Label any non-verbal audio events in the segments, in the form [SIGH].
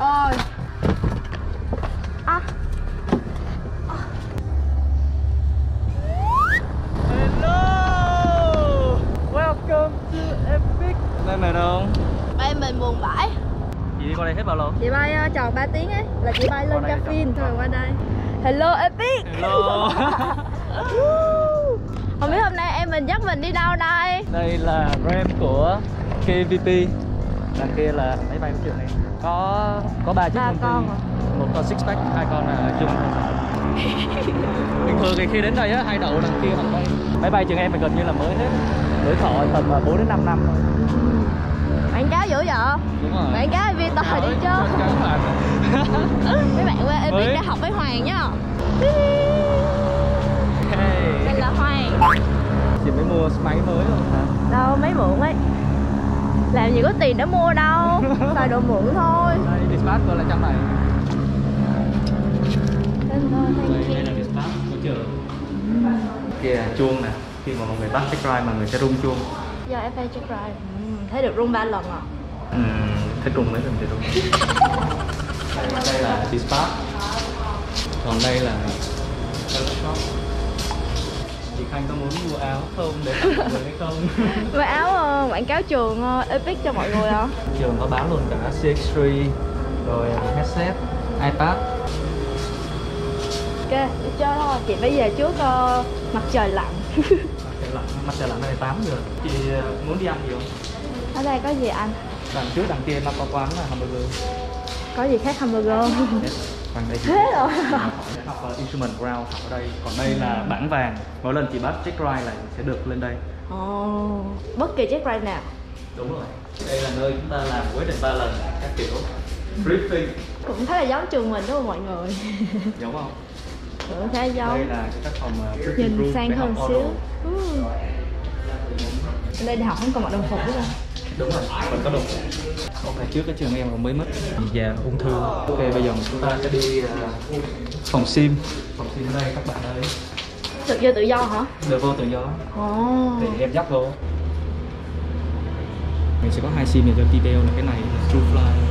ơi à, Hello! Welcome to Epic. Đây mày đâu? bay mình buồn vãi Chị đi qua đây hết bao lâu? chị bay uh, tròn 3 tiếng ấy. Là chị bay lên tròn- thôi qua đây. Hello epic. Hello. [LAUGHS] Không biết hôm nay em mình dắt mình đi đâu đây? Đây là RAM của KVP Đằng kia là máy bay của trường này Có có ba chiếc Ba con hả? Một con six pack, hai con là chung. [LAUGHS] Bình thường thì khi đến đây á, hai đậu đằng kia hoặc đây Máy bay trường em thì gần như là mới hết. Tuổi thọ tầm 4 đến 5 năm. Thôi bạn cáo dữ vậy? Đúng rồi. Bạn cáo vi tờ đi chứ. [LAUGHS] mấy bạn qua epic Mới. đã học với hoàng nhá. Hey. là hoàng. Chị mới mua máy mới rồi. Hả? đâu mấy mượn ấy làm gì có tiền để mua đâu. [LAUGHS] Xài đồ mượn thôi. Đây, dispatch gọi là trong này. Đây, là dispatch của trường. Là chuông nè Khi mà mọi người bắt check ride mà người sẽ rung chuông. Giờ em phải check ride ừ, thấy được rung ba lần à? Ừ, Thích rung mấy lần thì rung. Đây, đây là dispatch. Còn đây là shop Khanh có muốn mua áo không để người hay không? [LAUGHS] Với áo ờ, quảng cáo trường ờ, Epic cho mọi người hả? trường có bán luôn cả CX3 Rồi headset, iPad Ok, đi chơi thôi Chị phải về trước ờ, mặt trời lặn Mặt trời lạnh, mặt trời lạnh này 8 giờ Chị ờ, muốn đi ăn gì không? Ở đây có gì anh? Đằng trước đằng kia nó có quán là hamburger Có gì khác hamburger Yes. Còn đây Thế rồi học uh, instrument ground học ở đây. Còn đây là bảng vàng. Mỗi lần chị bắt check ride là sẽ được lên đây. Ồ, bất kỳ check ride nào. Đúng rồi. Đây là nơi chúng ta làm quyết định ba lần các kiểu. Briefing. Cũng khá là giống trường mình đúng không mọi người? [LAUGHS] giống không? Cũng khá đây giống là các phòng uh, briefing Nhìn sang hơn xíu. Ừ. Đây đi học không còn mặc đồng phục đúng không? Đúng rồi. Mình có đồng ok trước cái trường em còn mới mất. Già ung thư. Ok bây giờ chúng ta sẽ đi uh, phòng sim. Phòng sim ở đây các bạn ơi. Được vô tự do hả? được vô tự do. Ồ. Để em dắt vô. Mình sẽ có hai sim cho TTL là cái này là TrueFly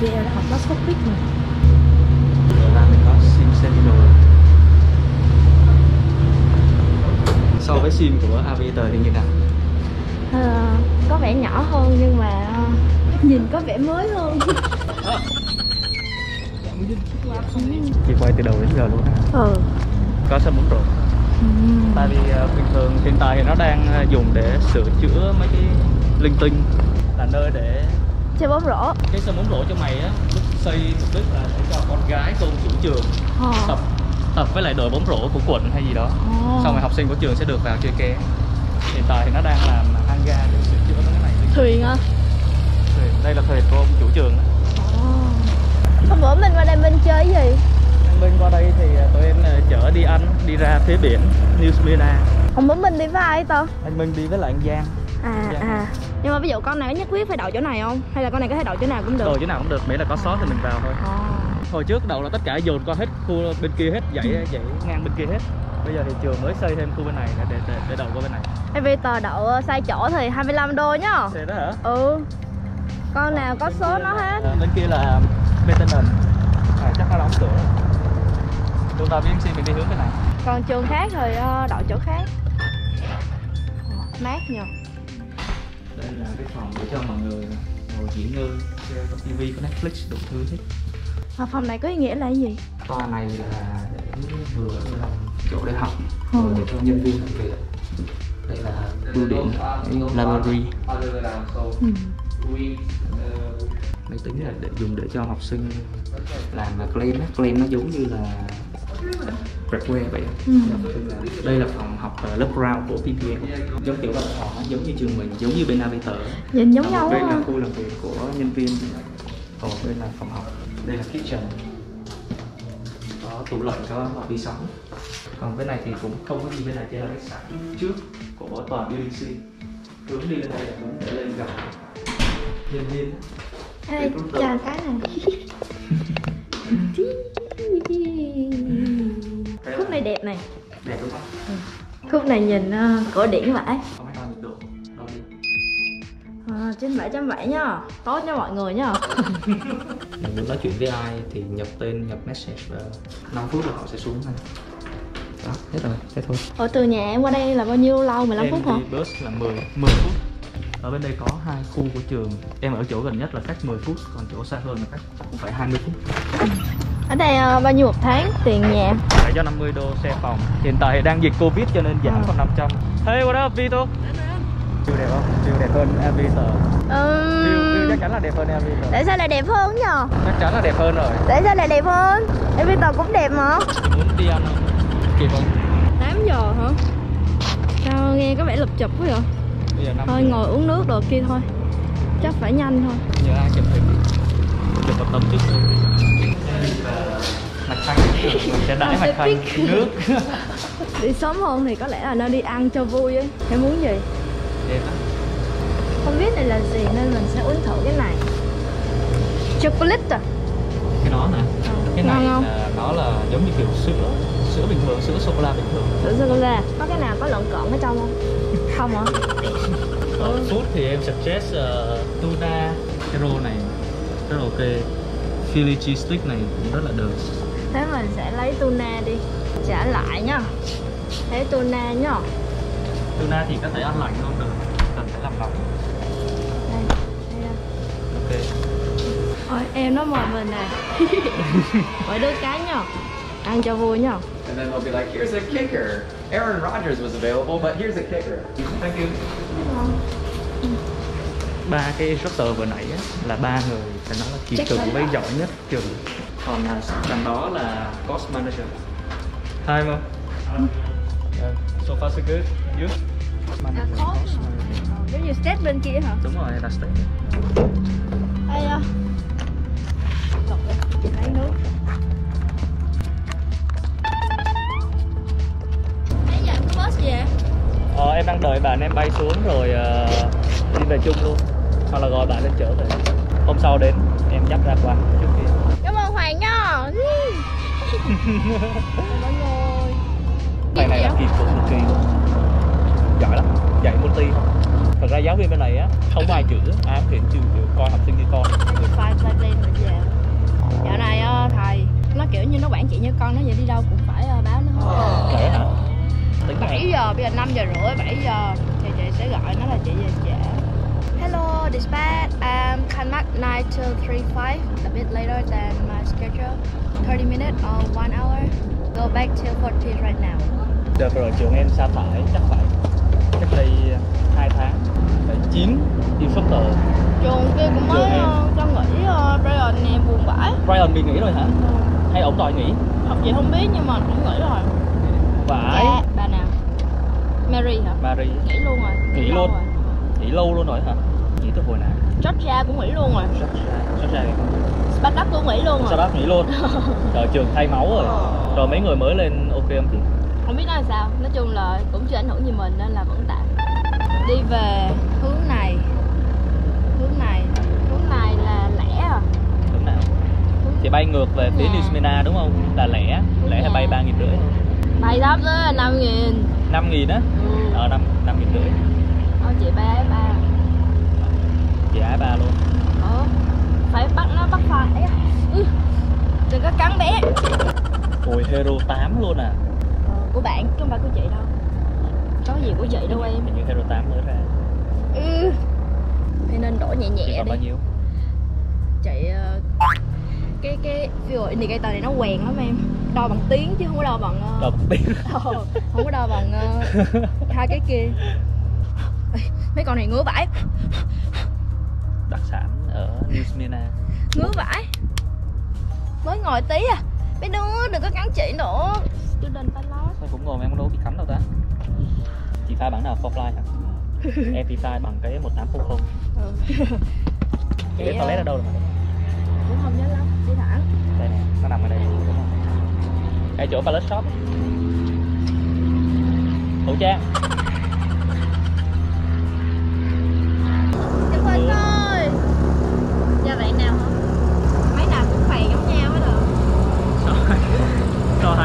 về là học Last Cockpit mà. Là mình có sim Sentinel. So với sim của Aviator thì như nào? Ờ, Có vẻ nhỏ hơn nhưng mà ờ, nhìn có vẻ mới hơn. [LAUGHS] Chị quay từ đầu đến giờ luôn. Á. Ừ. Có sân bóng rổ tại vì ờ, bình thường hiện tại thì nó đang ờ, dùng để sửa chữa mấy cái linh tinh. Là nơi để Chơi bóng rổ. Cái sân bóng rổ trong này á lúc xây mục đích là để cho con gái con chủ trường Ờ. tập tập với lại đội bóng rổ của quận hay gì đó. Ồ. xong rồi học sinh của trường sẽ được vào chơi ké hiện tại thì nó đang làm hanga để sửa chữa mấy cái này Thuyền á Thuyền- đây là thuyền của ông chủ trường đó. Hôm bữa mình qua đây mình chơi gì? Anh Minh qua đây thì à, tụi em à, chở đi ăn đi ra phía biển New Smyrna Hôm bữa mình đi với ai tao? anh Minh đi với lại anh Giang À Dạ. à Nhưng mà ví dụ con này có nhất quyết phải đậu chỗ này không? Hay là con này có thể đậu chỗ nào cũng được? đồ chỗ nào cũng được miễn là có sót thì mình vào thôi Ồ. hồi trước đầu là tất cả dồn qua hết khu bên kia hết dãy dãy ngang bên kia hết. Bây giờ thì trường mới xây thêm khu bên này để để, để đầu qua bên này. Elevator đậu ờ, sai chỗ thì 25 đô nhá. Thế đó hả? Ừ. Con nào có số nó hết. À, bên kia là maintenance à, chắc nó đóng cửa rồi. Tụi tao BMC mình đi hướng cái này. Còn trường khác thì ờ, đậu chỗ khác. Mát nhờ. Đây là cái phòng để cho mọi người ngồi nghỉ ngơi xem có TV có Netflix đủ thứ hết Mà phòng này có ý nghĩa là cái gì? toa này là để vừa làm chỗ để học Ừ. vừa để cho nhân viên làm việc. Đây là bưu điện library. Ừ. máy tính là để dùng để cho học sinh làm claim á. Claim nó giống như là Redware vậy Ừ. đây là phòng học ờ, lớp ground của PPM giống kiểu là phòng á, giống như trường mình giống như bên Aviator Nhìn giống nhau quá là khu làm việc của nhân viên. Còn bên là phòng học đây là kitchen có tủ lạnh có hộp vi sóng. Còn bên này thì cũng không có gì bên này chỉ là cái sảnh trước của tòa building C. Hướng đi lên đây là muốn để lên gặp nhân viên. Ê, chào cái này. Khúc này đẹp này. đẹp đúng không? Khúc này nhìn ờ, cổ điển vãi không phải đo nhiệt độ đo đi Ờ, trên 770 nhá. Tốt nha mọi người nhá. [LAUGHS] Mình muốn nói chuyện với ai thì nhập tên nhập message và 5 phút là họ sẽ xuống ngay đó hết rồi thế thôi. Ở từ nhà em qua đây là bao nhiêu lâu? 15 em phút hả? đi bus là 10 10 phút. Ở bên đây có hai khu của trường. Em ở chỗ gần nhất là cách 10 phút còn chỗ xa hơn là cách cũng phải 20 phút. Ở đây ờ, bao nhiêu một tháng tiền nhà? phải cho 50 đô xe phòng. Hiện tại đang dịch covid cho nên giảm Ừ. còn 500 hey what up Vito View đẹp không? View đẹp hơn Aviator View, view Ừm, chắc chắn là đẹp hơn Aviator Tại sao lại đẹp hơn nhờ? chắc chắn là đẹp hơn rồi Tại sao lại đẹp hơn? Everton cũng đẹp mà muốn đi ăn không? kịp không? 8 giờ hả? Sao nghe có vẻ lụp chụp quá vậy? bây giờ 5 Thôi ngồi uống nước đồ kia thôi Chắc phải nhanh thôi nhờ ai chụp hình đi chụp một tấm trước mạch xanh mình sẽ đãi mạch xanh nước [LAUGHS] Đi sớm hơn thì có lẽ là nên đi ăn cho vui ấy Em muốn gì? Đẹp lắm. Không biết này là gì nên mình sẽ uống thử cái này. Chocolate à? cái nó nè. Cái Ngon này không? là nó là giống như kiểu sữa sữa bình thường sữa sô cô la bình thường. Thử sô cô la. Có cái nào có lợn cợn ở trong không? Không hả? [LAUGHS] Ở food thì em suggest uh, tuna cái roll này rất là ok Philly cheese stick này cũng rất là được. Thế mình sẽ lấy tuna đi. Trả lại nha Lấy tuna nhá. Tuna thì có thể ăn lạnh không được đây đây. ok. Ôi, em nó mời mình [LAUGHS] nè Mỗi đứa cái nha Ăn cho vui nha And then they'll be like, here's a kicker. Aaron Rodgers was available, but here's a kicker. thank you. Ba cái instructor vừa nãy á, là ba người phải nói là kỳ Chắc cựu chắn với giỏi nhất trường còn à, đằng đó là cost manager. Hai không? Uh, so far so good. You? Cost manager, cost Giống như state bên kia hả? đúng rồi là state Đây à lấy nước Nãy giờ có bus gì vậy? ờ, em đang đợi bạn em bay xuống rồi ờ, đi về chung luôn. Hoặc là gọi bạn lên chở về. Hôm sau đến em dắt ra qua trước kia. Cảm ơn Hoàng nha. [LAUGHS] Mọi người này là kỳ cựu cực kỳ giỏi lắm dạy multi thật ra giáo viên bên này á không có ai chữ ai cũng kiểu kiểu coi học sinh như con. Rồi về. Dạo này ờ, thầy Nó kiểu như nó quản trị như con nó vậy đi đâu cũng phải ờ, báo nó hết. Hả? Tính 7 giờ, bây giờ 5 giờ rưỡi, 7 giờ Thì chị sẽ gọi nó là chị về trễ. Hello, dispatch. Um, Come back 9 till 35 A bit later than my schedule. 30 minutes or 1 hour. Go back till 40 right now. Đợt rồi trường em sa thải chắc phải cách đây hai tháng. Phải chín instructor Trường kia cũng mới ờ, cho nghỉ uh, Brian nè buồn vãi Brian bị nghỉ rồi hả? Hay ổng đòi nghỉ? Học chị không biết nhưng mà cũng nghỉ rồi. Phải. Dạ, bà nào? Mary hả? Marie Nghỉ luôn rồi Nghỉ luôn. rồi. nghỉ lâu luôn rồi hả? Nghỉ từ hồi nào? Georgia cũng nghỉ luôn rồi. Sắp ra Spartak cũng nghỉ luôn rồi. Đó nghỉ luôn. [LAUGHS] Trời trường thay máu rồi. Rồi mấy người mới lên ok không chị không biết nói sao. Nói chung là cũng chưa ảnh hưởng gì mình nên là vẫn tạm. Đi về hướng này. Hướng này. Hướng này là lẻ à? Đúng nào? Thì bay ngược về phía Nhà. Nismena đúng không? Là lẻ. Lẻ hay bay ba nghìn rưỡi? Bay thấp tới năm nghìn. Năm nghìn á? Ừ. ờ năm năm nghìn rưỡi. Thôi chị ba ấy ba chị ái ba luôn ờ phải bắt nó bắt phải Ấy da. ừ. đừng có cắn bé Ôi Hero 8 luôn à ờ, của bạn chứ không phải của chị đâu. Có gì của chị đâu em. Hình như Hero 8 mới ra. Ừ. thì nên đổ nhẹ Chị nhẹ còn đi. bao nhiêu? chị ờ, cái cái fuel indicator này nó quèn lắm em. Đo bằng tiếng chứ không có đo bằng ờ, Đọc tiếng. [LAUGHS] Ờ, không có đo bằng hai cái kia. Mấy con này ngứa vãi. Đặc sản ở Nismena ngứa vãi. Mới ngồi tí à. Mấy đứa đừng có cắn chị nữa. Student pilot Thôi cũng ngồi mà em đâu bị cắn đâu ta Chị pha bản nào for fly hả? [LAUGHS] em thì pha bằng cái 1800 ừ. Cái Chị, toilet ờ, ở đâu rồi mà cũng không nhớ lắm đi thẳng Đây nè, nó nằm ở đây đúng không? Chỗ Palace Shop Khẩu trang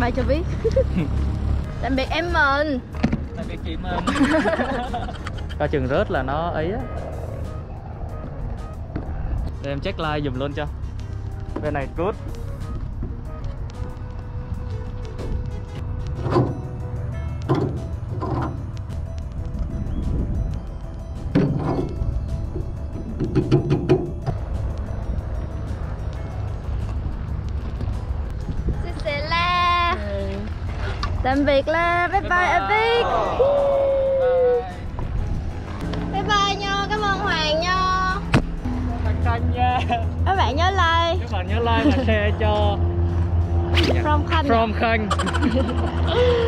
Ba cho biết. [LAUGHS] Tạm biệt em mình. Tại vì chị mình. [LAUGHS] Coi chừng rớt là nó ấy á. Để em check like dùm luôn cho. Bên này good Tạm biệt la. Bye bye Epic. Bye. Bye nha Cảm ơn Hoàng nha Thành Khanh nha. Các bạn nhớ like. Các bạn nhớ like và share cho From Khanh. From Khanh [LAUGHS]